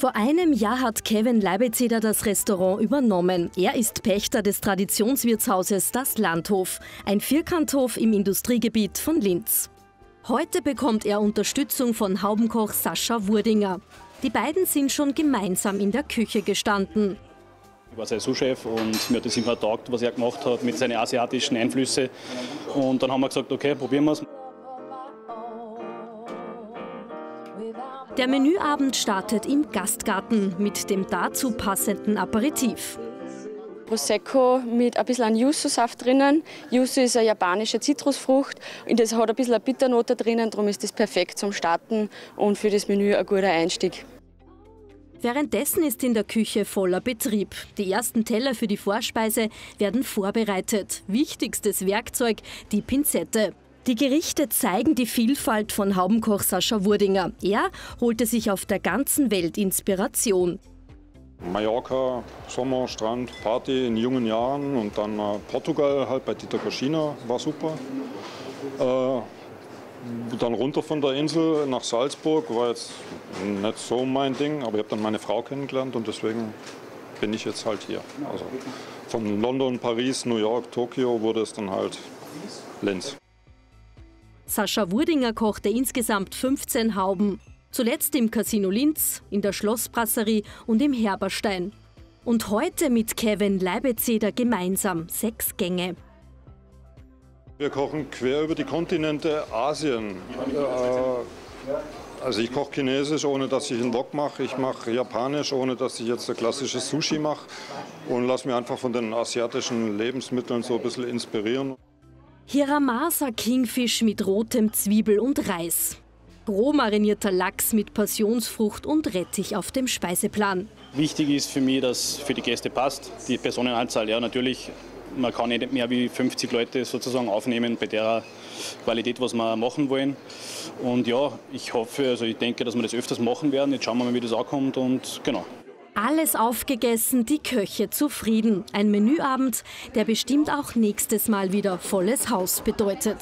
Vor einem Jahr hat Kevin Leibezeder das Restaurant übernommen. Er ist Pächter des Traditionswirtshauses Das Landhof, ein Vierkanthof im Industriegebiet von Linz. Heute bekommt er Unterstützung von Haubenkoch Sascha Wurdinger. Die beiden sind schon gemeinsam in der Küche gestanden. Ich war sein Sous-Chef und mir hat es immer taugt, was er gemacht hat mit seinen asiatischen Einflüssen. Und dann haben wir gesagt, okay, probieren wir es. Der Menüabend startet im Gastgarten mit dem dazu passenden Aperitif. Prosecco mit ein bisschen Yuzu-Saft drinnen. Yuzu ist eine japanische Zitrusfrucht und das hat ein bisschen eine Bitternote drinnen, darum ist das perfekt zum Starten und für das Menü ein guter Einstieg. Währenddessen ist in der Küche voller Betrieb. Die ersten Teller für die Vorspeise werden vorbereitet. Wichtigstes Werkzeug die Pinzette. Die Gerichte zeigen die Vielfalt von Haubenkoch Sascha Wurdinger. Er holte sich auf der ganzen Welt Inspiration. Mallorca, Sommer, Strand, Party in jungen Jahren und dann äh, Portugal halt bei Dieter Kaschina, war super. Äh, dann runter von der Insel nach Salzburg, war jetzt nicht so mein Ding, aber ich habe dann meine Frau kennengelernt und deswegen bin ich jetzt halt hier. Also von London, Paris, New York, Tokio wurde es dann halt Linz. Sascha Wurdinger kochte insgesamt 15 Hauben. Zuletzt im Casino Linz, in der Schlossbrasserie und im Herberstein. Und heute mit Kevin Leibezeder gemeinsam sechs Gänge. Wir kochen quer über die Kontinente Asien. Äh, also ich koche Chinesisch, ohne dass ich einen Wok mache. Ich mache Japanisch, ohne dass ich jetzt ein klassisches Sushi mache. Und lasse mich einfach von den asiatischen Lebensmitteln so ein bisschen inspirieren. Hiramasa Kingfish mit rotem Zwiebel und Reis. Roh marinierter Lachs mit Passionsfrucht und Rettich auf dem Speiseplan. Wichtig ist für mich, dass für die Gäste passt. Die Personenanzahl, ja, natürlich. Man kann nicht mehr wie 50 Leute sozusagen aufnehmen bei der Qualität, was wir machen wollen. Und ja, ich hoffe, also ich denke, dass wir das öfters machen werden. Jetzt schauen wir mal, wie das ankommt und genau. Alles aufgegessen, die Köche zufrieden. Ein Menüabend, der bestimmt auch nächstes Mal wieder volles Haus bedeutet.